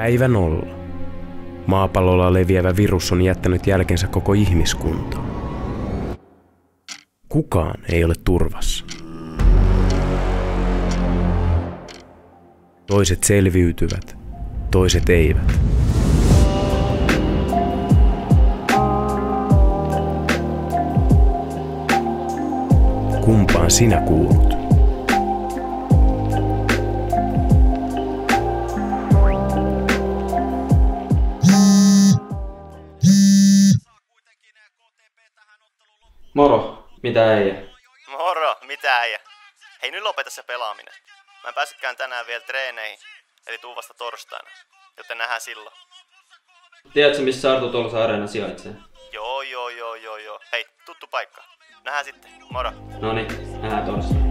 Päivä nolla. Maapallolla leviävä virus on jättänyt jälkensä koko ihmiskuntaan. Kukaan ei ole turvassa. Toiset selviytyvät, toiset eivät. Kumpaan sinä kuulut? Moro, mitä ei? Moro, mitä äijä? Hei nyt lopeta se pelaaminen. Mä en päässytkään tänään vielä treeneihin, eli tuu vasta torstaina. Joten nähdään silloin. Tiedätkö, missä Arto Tolsa Areena sijaitsee? Joo, joo, joo, joo, joo. Hei, tuttu paikka. Nähdään sitten. Moro. Noni, nähdään torstaina.